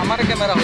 Amarra a câmera.